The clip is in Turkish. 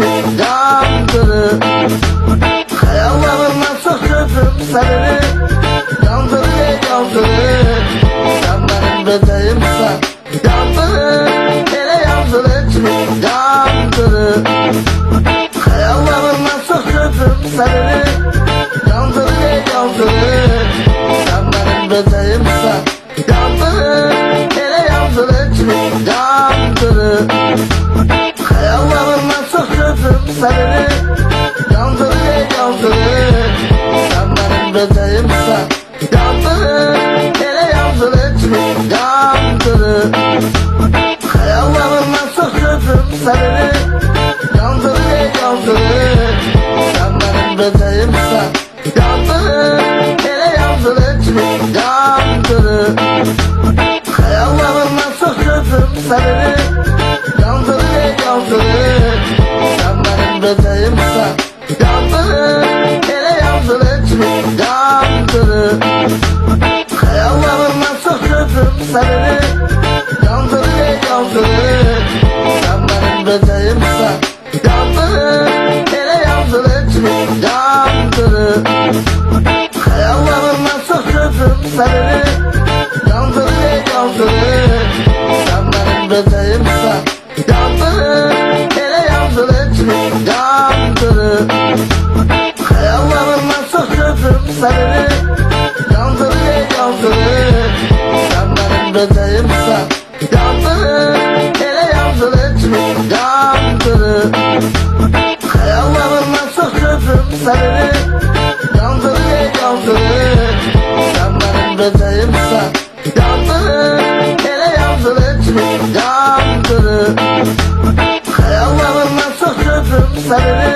içimi yandırır Hayallarıma sakladın seni. Yandırır yandırır Sen benim bebeğimsen Yandırır Hele yandırır içimi yandırır Hayallarıma sakladın seni. Yandırır yandırır Sen benim bebeğimsen sakladın seni Yandırır yandırır Sen benim bebeğimsen Yandırır Hele yandırır içimi yandırır Hayallarıma sakladın seni Yandırır yandırır Sen benim bebeğimsen Yandırır Hele yandırır içimi yandırır Hayallarıma sakladın seni yandırır Hayallarıma sakladın seni Yandırır yandırır Sen benim bebeğimsen Yandırır Hele yandırır içimi yandırır Hayallarıma sakladın seni Yandırır yandırır Sen benim bebeğimsen Bebeğimsen Yandırır Hele yandırır yandırır Hayallarıma sakladın seni Yandırır yandırır Sen benim bebeğimsen Yandırır Hele yandırır yandırır Hayallarıma sakladın seni